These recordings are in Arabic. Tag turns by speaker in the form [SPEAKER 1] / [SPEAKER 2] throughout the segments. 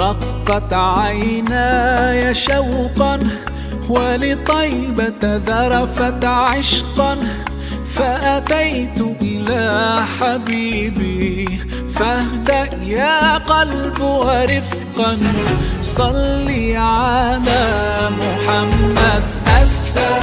[SPEAKER 1] ضاقت عيناي شوقا ولطيبة ذرفت عشقا. فأتيت إلى حبيبي فاهدأ يا قلب ورفقا. صلي على محمد. السلام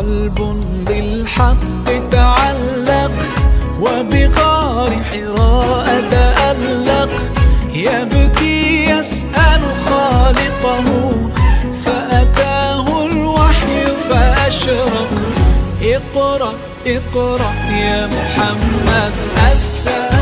[SPEAKER 1] قلب بالحق تعلق وبغار حراء تألق يبكي يسأل خالقه فأتاه الوحي فأشرق. اقرأ اقرأ يا محمد. السلام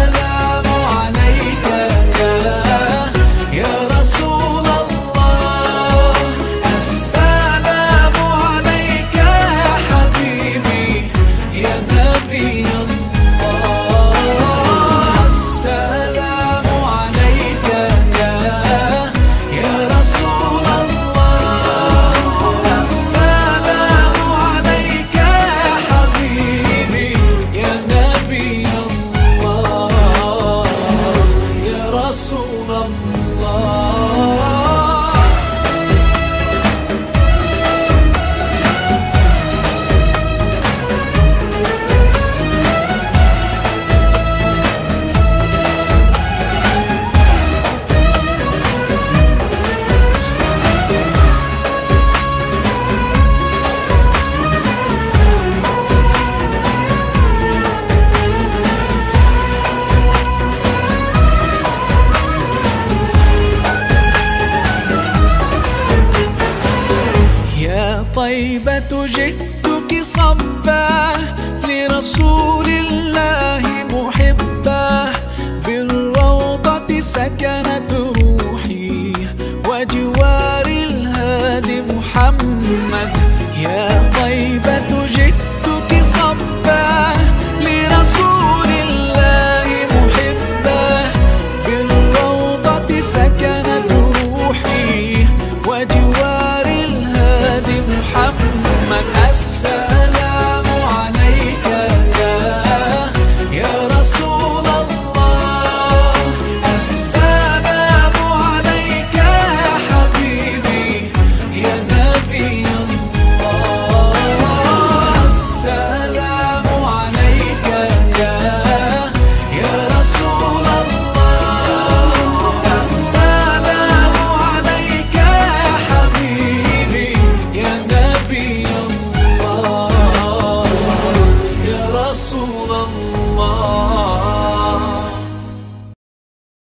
[SPEAKER 1] طيبة جئتك صبا لرسول الله محبا. بالروضة سكنت روحي وجوار الهادي محمد.